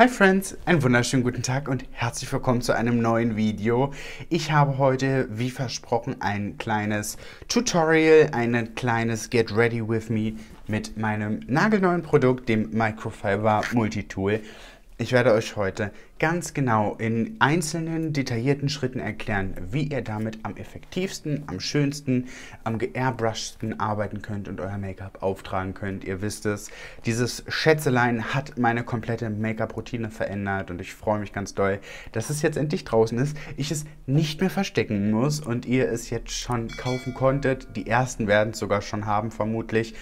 Hi Friends, einen wunderschönen guten Tag und herzlich willkommen zu einem neuen Video. Ich habe heute, wie versprochen, ein kleines Tutorial, ein kleines Get Ready With Me mit meinem nagelneuen Produkt, dem Microfiber Multitool. Ich werde euch heute ganz genau in einzelnen detaillierten Schritten erklären, wie ihr damit am effektivsten, am schönsten, am geairbrushedsten arbeiten könnt und euer Make-up auftragen könnt. Ihr wisst es, dieses Schätzelein hat meine komplette Make-up-Routine verändert und ich freue mich ganz doll, dass es jetzt endlich draußen ist, ich es nicht mehr verstecken muss und ihr es jetzt schon kaufen konntet. Die ersten werden es sogar schon haben, vermutlich.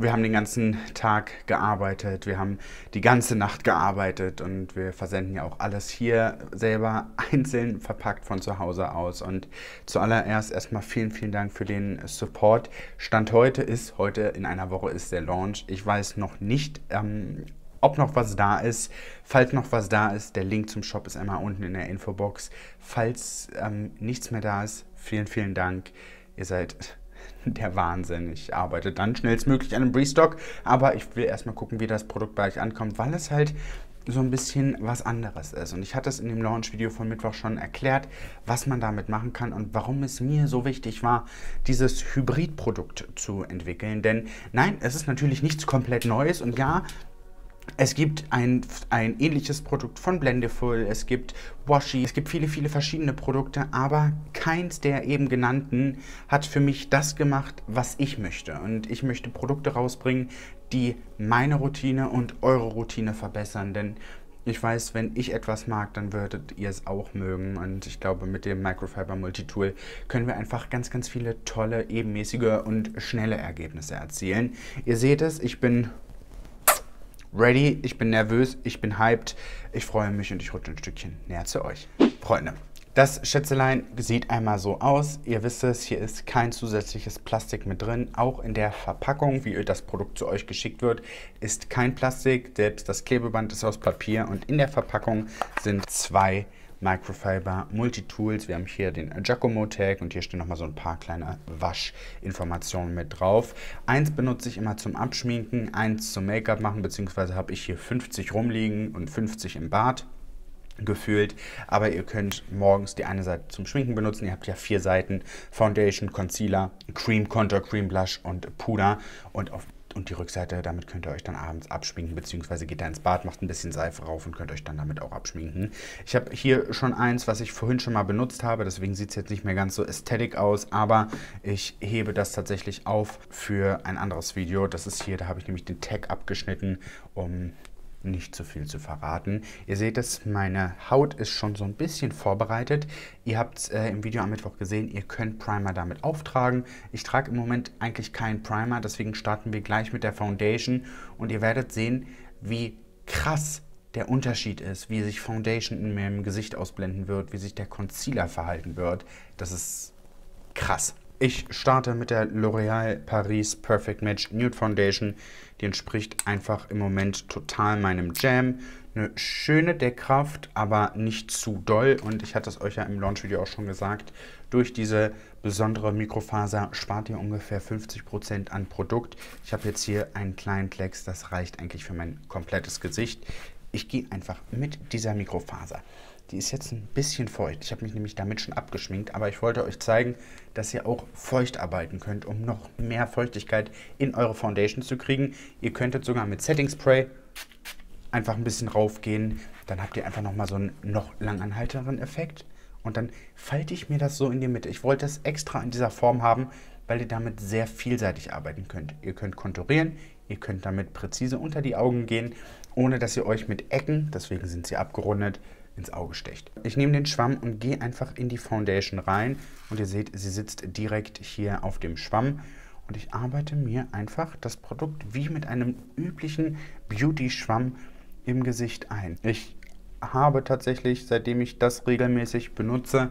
Wir haben den ganzen Tag gearbeitet, wir haben die ganze Nacht gearbeitet und wir versenden ja auch alles hier selber einzeln verpackt von zu Hause aus. Und zuallererst erstmal vielen, vielen Dank für den Support. Stand heute ist, heute in einer Woche ist der Launch. Ich weiß noch nicht, ähm, ob noch was da ist. Falls noch was da ist, der Link zum Shop ist einmal unten in der Infobox. Falls ähm, nichts mehr da ist, vielen, vielen Dank. Ihr seid der Wahnsinn. Ich arbeite dann schnellstmöglich an einem Restock, aber ich will erstmal gucken, wie das Produkt bei euch ankommt, weil es halt so ein bisschen was anderes ist. Und ich hatte es in dem Launch-Video von Mittwoch schon erklärt, was man damit machen kann und warum es mir so wichtig war, dieses Hybrid-Produkt zu entwickeln. Denn nein, es ist natürlich nichts komplett Neues und ja, es gibt ein, ein ähnliches Produkt von Blendiful, es gibt Washi, es gibt viele, viele verschiedene Produkte, aber keins der eben genannten hat für mich das gemacht, was ich möchte. Und ich möchte Produkte rausbringen, die meine Routine und eure Routine verbessern, denn ich weiß, wenn ich etwas mag, dann würdet ihr es auch mögen. Und ich glaube, mit dem Microfiber Multitool können wir einfach ganz, ganz viele tolle, ebenmäßige und schnelle Ergebnisse erzielen. Ihr seht es, ich bin ready, ich bin nervös, ich bin hyped, ich freue mich und ich rutsche ein Stückchen näher zu euch. Freunde, das Schätzelein sieht einmal so aus. Ihr wisst es, hier ist kein zusätzliches Plastik mit drin. Auch in der Verpackung, wie das Produkt zu euch geschickt wird, ist kein Plastik. Selbst das Klebeband ist aus Papier und in der Verpackung sind zwei Microfiber Multitools. Wir haben hier den Giacomo Tag und hier stehen nochmal so ein paar kleine Waschinformationen mit drauf. Eins benutze ich immer zum Abschminken, eins zum Make-up machen, beziehungsweise habe ich hier 50 rumliegen und 50 im Bad gefühlt, aber ihr könnt morgens die eine Seite zum Schminken benutzen. Ihr habt ja vier Seiten, Foundation, Concealer, Cream Contour, Cream Blush und Puder und auf und die Rückseite, damit könnt ihr euch dann abends abschminken, beziehungsweise geht da ins Bad, macht ein bisschen Seife rauf und könnt euch dann damit auch abschminken. Ich habe hier schon eins, was ich vorhin schon mal benutzt habe, deswegen sieht es jetzt nicht mehr ganz so ästhetisch aus, aber ich hebe das tatsächlich auf für ein anderes Video. Das ist hier, da habe ich nämlich den Tag abgeschnitten, um nicht zu viel zu verraten. Ihr seht es, meine Haut ist schon so ein bisschen vorbereitet. Ihr habt es äh, im Video am Mittwoch gesehen, ihr könnt Primer damit auftragen. Ich trage im Moment eigentlich keinen Primer, deswegen starten wir gleich mit der Foundation und ihr werdet sehen, wie krass der Unterschied ist, wie sich Foundation in meinem Gesicht ausblenden wird, wie sich der Concealer verhalten wird. Das ist krass. Ich starte mit der L'Oreal Paris Perfect Match Nude Foundation. Die entspricht einfach im Moment total meinem Jam. Eine schöne Deckkraft, aber nicht zu doll. Und ich hatte es euch ja im Launch-Video auch schon gesagt, durch diese besondere Mikrofaser spart ihr ungefähr 50% an Produkt. Ich habe jetzt hier einen kleinen Klecks, das reicht eigentlich für mein komplettes Gesicht. Ich gehe einfach mit dieser Mikrofaser die ist jetzt ein bisschen feucht. Ich habe mich nämlich damit schon abgeschminkt, aber ich wollte euch zeigen, dass ihr auch feucht arbeiten könnt, um noch mehr Feuchtigkeit in eure Foundation zu kriegen. Ihr könntet sogar mit Setting Spray einfach ein bisschen raufgehen. Dann habt ihr einfach nochmal so einen noch langanhalteren Effekt. Und dann falte ich mir das so in die Mitte. Ich wollte es extra in dieser Form haben, weil ihr damit sehr vielseitig arbeiten könnt. Ihr könnt konturieren, ihr könnt damit präzise unter die Augen gehen, ohne dass ihr euch mit Ecken, deswegen sind sie abgerundet, ins Auge sticht. Ich nehme den Schwamm und gehe einfach in die Foundation rein und ihr seht, sie sitzt direkt hier auf dem Schwamm und ich arbeite mir einfach das Produkt wie mit einem üblichen Beauty-Schwamm im Gesicht ein. Ich habe tatsächlich, seitdem ich das regelmäßig benutze,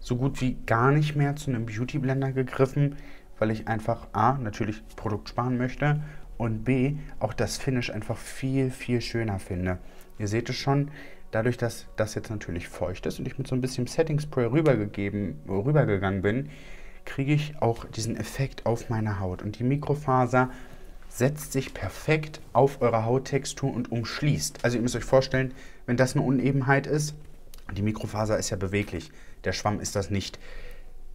so gut wie gar nicht mehr zu einem Beauty Blender gegriffen, weil ich einfach A, natürlich Produkt sparen möchte und B, auch das Finish einfach viel, viel schöner finde. Ihr seht es schon, Dadurch, dass das jetzt natürlich feucht ist und ich mit so ein bisschen Setting Spray rübergegeben, rübergegangen bin, kriege ich auch diesen Effekt auf meine Haut. Und die Mikrofaser setzt sich perfekt auf eure Hauttextur und umschließt. Also ihr müsst euch vorstellen, wenn das eine Unebenheit ist, die Mikrofaser ist ja beweglich, der Schwamm ist das nicht,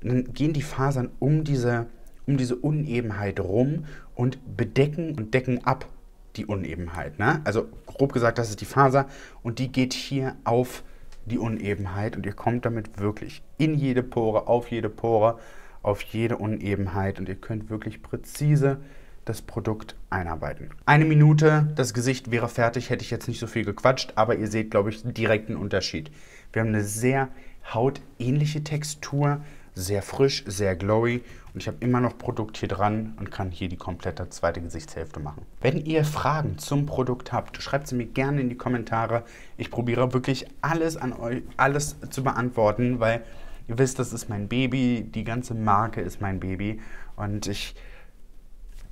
dann gehen die Fasern um diese, um diese Unebenheit rum und bedecken und decken ab die Unebenheit. Ne? Also grob gesagt, das ist die Faser und die geht hier auf die Unebenheit und ihr kommt damit wirklich in jede Pore, auf jede Pore, auf jede Unebenheit und ihr könnt wirklich präzise das Produkt einarbeiten. Eine Minute, das Gesicht wäre fertig, hätte ich jetzt nicht so viel gequatscht, aber ihr seht, glaube ich, direkt einen Unterschied. Wir haben eine sehr hautähnliche Textur, sehr frisch, sehr glowy und ich habe immer noch Produkt hier dran und kann hier die komplette zweite Gesichtshälfte machen. Wenn ihr Fragen zum Produkt habt, schreibt sie mir gerne in die Kommentare. Ich probiere wirklich alles an euch, alles zu beantworten, weil ihr wisst, das ist mein Baby, die ganze Marke ist mein Baby und ich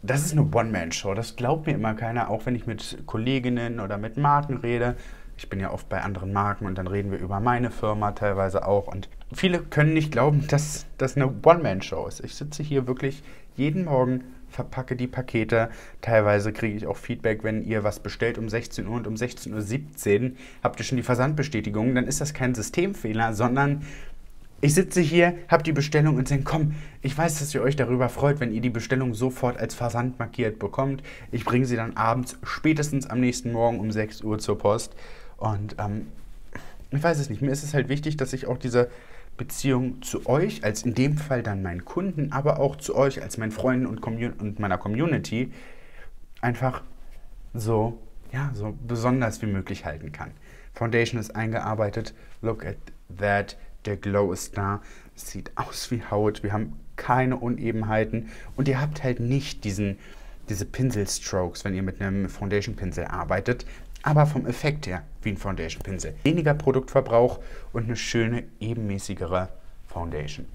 das ist eine One-Man-Show. Das glaubt mir immer keiner, auch wenn ich mit Kolleginnen oder mit Marken rede. Ich bin ja oft bei anderen Marken und dann reden wir über meine Firma teilweise auch. Und viele können nicht glauben, dass das eine One-Man-Show ist. Ich sitze hier wirklich jeden Morgen, verpacke die Pakete. Teilweise kriege ich auch Feedback, wenn ihr was bestellt um 16 Uhr und um 16.17 Uhr habt ihr schon die Versandbestätigung. Dann ist das kein Systemfehler, sondern ich sitze hier, habe die Bestellung und denke, komm, ich weiß, dass ihr euch darüber freut, wenn ihr die Bestellung sofort als Versand markiert bekommt. Ich bringe sie dann abends, spätestens am nächsten Morgen um 6 Uhr zur Post. Und ähm, ich weiß es nicht, mir ist es halt wichtig, dass ich auch diese Beziehung zu euch, als in dem Fall dann meinen Kunden, aber auch zu euch als meinen Freunden und, und meiner Community, einfach so, ja, so besonders wie möglich halten kann. Foundation ist eingearbeitet. Look at that. Der Glow ist da. Sieht aus wie Haut. Wir haben keine Unebenheiten. Und ihr habt halt nicht diesen, diese Pinselstrokes, wenn ihr mit einem Foundation-Pinsel arbeitet. Aber vom Effekt her wie ein Foundation-Pinsel. Weniger Produktverbrauch und eine schöne, ebenmäßigere Foundation.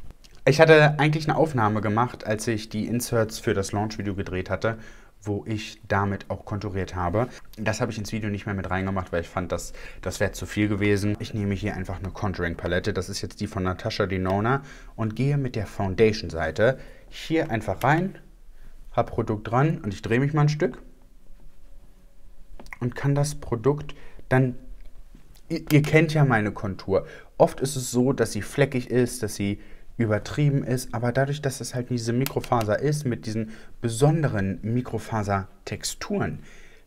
Ich hatte eigentlich eine Aufnahme gemacht, als ich die Inserts für das Launch-Video gedreht hatte wo ich damit auch konturiert habe. Das habe ich ins Video nicht mehr mit reingemacht, weil ich fand, dass das wäre zu viel gewesen. Ich nehme hier einfach eine Contouring-Palette. Das ist jetzt die von Natasha Denona und gehe mit der Foundation-Seite hier einfach rein, habe Produkt dran und ich drehe mich mal ein Stück und kann das Produkt dann ihr kennt ja meine Kontur. Oft ist es so, dass sie fleckig ist, dass sie übertrieben ist, aber dadurch, dass es halt diese Mikrofaser ist, mit diesen besonderen Mikrofasertexturen,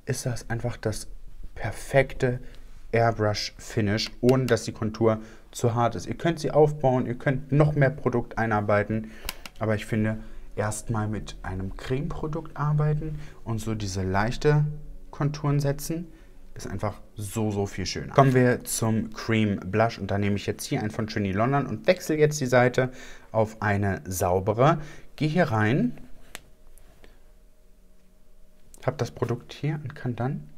ist das einfach das perfekte Airbrush-Finish, ohne dass die Kontur zu hart ist. Ihr könnt sie aufbauen, ihr könnt noch mehr Produkt einarbeiten, aber ich finde, erstmal mit einem Cremeprodukt arbeiten und so diese leichte Konturen setzen ist einfach so, so viel schöner. Kommen wir zum Cream Blush und da nehme ich jetzt hier einen von Trini London und wechsle jetzt die Seite auf eine saubere. Gehe hier rein, habe das Produkt hier und kann dann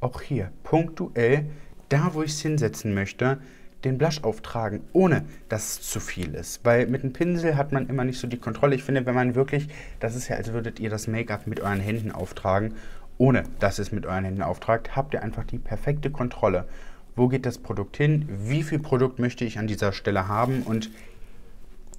auch hier punktuell, da wo ich es hinsetzen möchte, den Blush auftragen, ohne dass es zu viel ist. Weil mit einem Pinsel hat man immer nicht so die Kontrolle. Ich finde, wenn man wirklich, das ist ja, als würdet ihr das Make-up mit euren Händen auftragen ohne dass es mit euren Händen auftragt, habt ihr einfach die perfekte Kontrolle. Wo geht das Produkt hin? Wie viel Produkt möchte ich an dieser Stelle haben? Und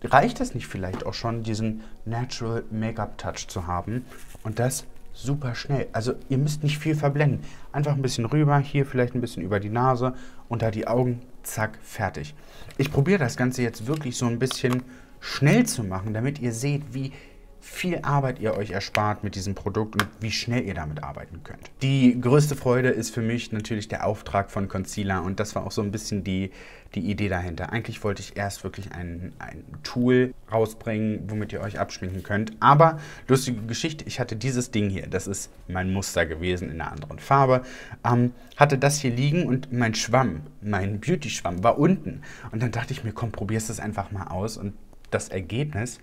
reicht es nicht vielleicht auch schon, diesen Natural Make-up Touch zu haben? Und das super schnell. Also ihr müsst nicht viel verblenden. Einfach ein bisschen rüber, hier vielleicht ein bisschen über die Nase, unter die Augen, zack, fertig. Ich probiere das Ganze jetzt wirklich so ein bisschen schnell zu machen, damit ihr seht, wie viel Arbeit ihr euch erspart mit diesem Produkt und wie schnell ihr damit arbeiten könnt. Die größte Freude ist für mich natürlich der Auftrag von Concealer und das war auch so ein bisschen die, die Idee dahinter. Eigentlich wollte ich erst wirklich ein, ein Tool rausbringen, womit ihr euch abschminken könnt, aber lustige Geschichte, ich hatte dieses Ding hier, das ist mein Muster gewesen in einer anderen Farbe, ähm, hatte das hier liegen und mein Schwamm, mein Beauty-Schwamm war unten und dann dachte ich mir, komm, probierst es einfach mal aus und das Ergebnis,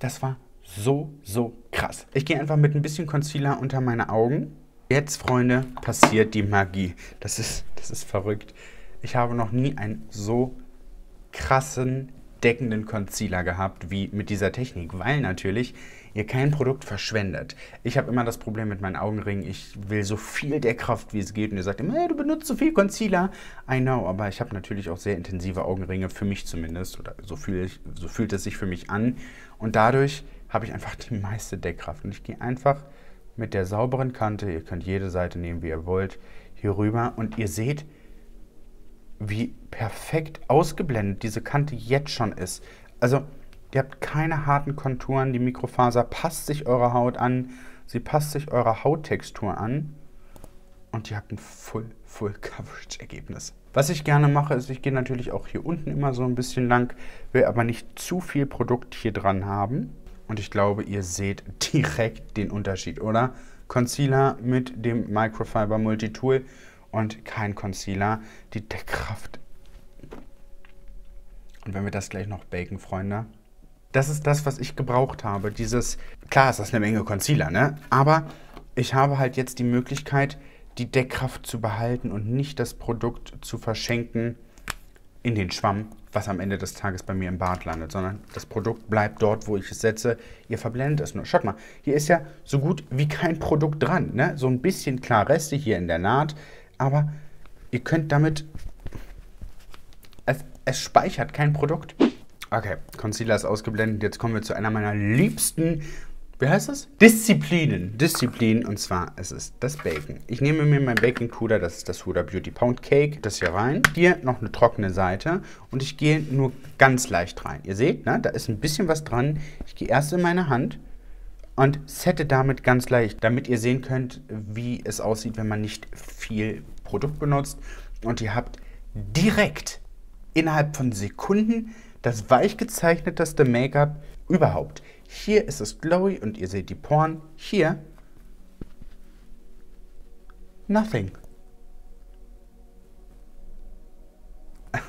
das war so, so krass. Ich gehe einfach mit ein bisschen Concealer unter meine Augen. Jetzt, Freunde, passiert die Magie. Das ist, das ist verrückt. Ich habe noch nie einen so krassen, deckenden Concealer gehabt wie mit dieser Technik, weil natürlich ihr kein Produkt verschwendet. Ich habe immer das Problem mit meinen Augenringen, ich will so viel der Kraft, wie es geht. Und ihr sagt immer, hey, du benutzt so viel Concealer. I know, aber ich habe natürlich auch sehr intensive Augenringe, für mich zumindest. Oder so, fühl ich, so fühlt es sich für mich an. Und dadurch habe ich einfach die meiste Deckkraft. Und ich gehe einfach mit der sauberen Kante, ihr könnt jede Seite nehmen, wie ihr wollt, hier rüber und ihr seht, wie perfekt ausgeblendet diese Kante jetzt schon ist. Also ihr habt keine harten Konturen, die Mikrofaser passt sich eurer Haut an, sie passt sich eurer Hauttextur an und ihr habt ein Full, Full Coverage Ergebnis. Was ich gerne mache, ist, ich gehe natürlich auch hier unten immer so ein bisschen lang, will aber nicht zu viel Produkt hier dran haben. Und ich glaube, ihr seht direkt den Unterschied, oder? Concealer mit dem Microfiber Multitool und kein Concealer. Die Deckkraft. Und wenn wir das gleich noch baken, Freunde. Das ist das, was ich gebraucht habe. Dieses, klar ist das eine Menge Concealer, ne? Aber ich habe halt jetzt die Möglichkeit, die Deckkraft zu behalten und nicht das Produkt zu verschenken in den Schwamm, was am Ende des Tages bei mir im Bad landet, sondern das Produkt bleibt dort, wo ich es setze. Ihr verblendet es nur. Schaut mal, hier ist ja so gut wie kein Produkt dran. Ne? So ein bisschen klar Reste hier in der Naht, aber ihr könnt damit... Es, es speichert kein Produkt. Okay, Concealer ist ausgeblendet. Jetzt kommen wir zu einer meiner liebsten wie heißt das? Disziplinen. Disziplinen und zwar ist es das Bacon. Ich nehme mir mein Baking Powder, das ist das Huda Beauty Pound Cake, das hier rein. Hier noch eine trockene Seite und ich gehe nur ganz leicht rein. Ihr seht, ne, da ist ein bisschen was dran. Ich gehe erst in meine Hand und sette damit ganz leicht, damit ihr sehen könnt, wie es aussieht, wenn man nicht viel Produkt benutzt. Und ihr habt direkt innerhalb von Sekunden das weich gezeichneteste Make-up überhaupt. Hier ist es glowy und ihr seht die Poren. Hier nothing.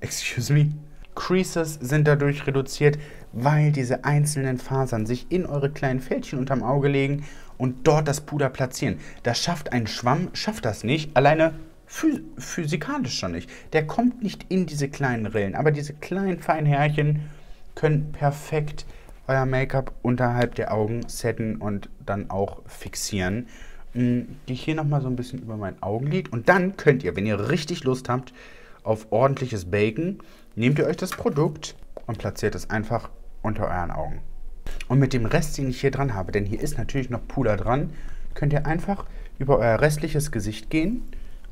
Excuse me. Creases sind dadurch reduziert, weil diese einzelnen Fasern sich in eure kleinen Fältchen unterm Auge legen und dort das Puder platzieren. Das schafft ein Schwamm, schafft das nicht, alleine physikalisch schon nicht. Der kommt nicht in diese kleinen Rillen, aber diese kleinen feinen Härchen können perfekt euer Make-up unterhalb der Augen setten und dann auch fixieren. Hm, gehe ich hier nochmal so ein bisschen über mein Augenlid und dann könnt ihr, wenn ihr richtig Lust habt auf ordentliches Bacon, nehmt ihr euch das Produkt und platziert es einfach unter euren Augen. Und mit dem Rest, den ich hier dran habe, denn hier ist natürlich noch Puder dran, könnt ihr einfach über euer restliches Gesicht gehen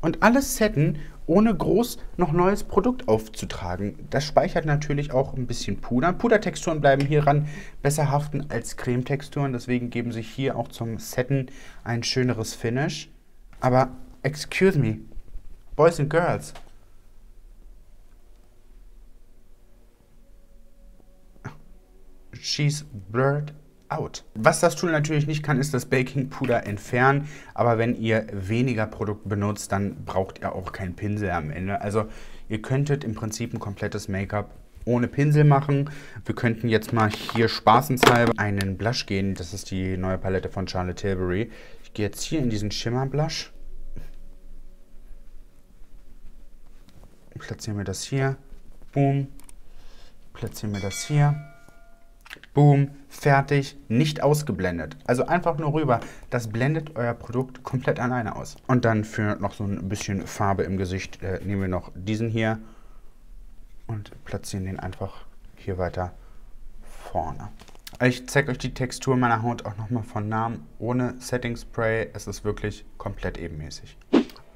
und alles setten, ohne groß noch neues Produkt aufzutragen. Das speichert natürlich auch ein bisschen Puder. Pudertexturen bleiben hieran besser haften als Cremetexturen, deswegen geben sich hier auch zum Setten ein schöneres Finish. Aber, excuse me, Boys and Girls, she's blurred out. Was das Tool natürlich nicht kann, ist das Baking Puder entfernen. Aber wenn ihr weniger Produkt benutzt, dann braucht ihr auch keinen Pinsel am Ende. Also ihr könntet im Prinzip ein komplettes Make-up ohne Pinsel machen. Wir könnten jetzt mal hier spaßenshalber einen Blush gehen. Das ist die neue Palette von Charlotte Tilbury. Ich gehe jetzt hier in diesen Shimmer Blush. Platzieren wir das hier. Boom. Platzieren wir das hier. Boom, fertig, nicht ausgeblendet. Also einfach nur rüber. Das blendet euer Produkt komplett alleine aus. Und dann für noch so ein bisschen Farbe im Gesicht äh, nehmen wir noch diesen hier und platzieren den einfach hier weiter vorne. Ich zeige euch die Textur meiner Haut auch nochmal von Namen ohne Setting Spray. Es ist wirklich komplett ebenmäßig.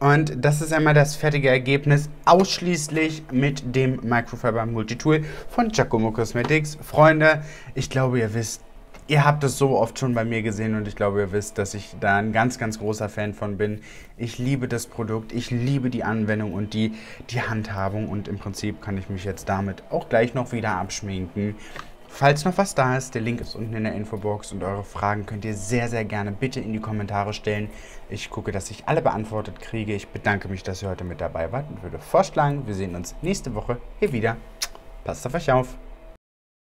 Und das ist einmal das fertige Ergebnis, ausschließlich mit dem Microfiber Multitool von Giacomo Cosmetics. Freunde, ich glaube, ihr wisst, ihr habt es so oft schon bei mir gesehen und ich glaube, ihr wisst, dass ich da ein ganz, ganz großer Fan von bin. Ich liebe das Produkt, ich liebe die Anwendung und die, die Handhabung und im Prinzip kann ich mich jetzt damit auch gleich noch wieder abschminken. Falls noch was da ist, der Link ist unten in der Infobox und eure Fragen könnt ihr sehr, sehr gerne bitte in die Kommentare stellen. Ich gucke, dass ich alle beantwortet kriege. Ich bedanke mich, dass ihr heute mit dabei wart und würde vorschlagen, wir sehen uns nächste Woche hier wieder. Passt auf euch auf.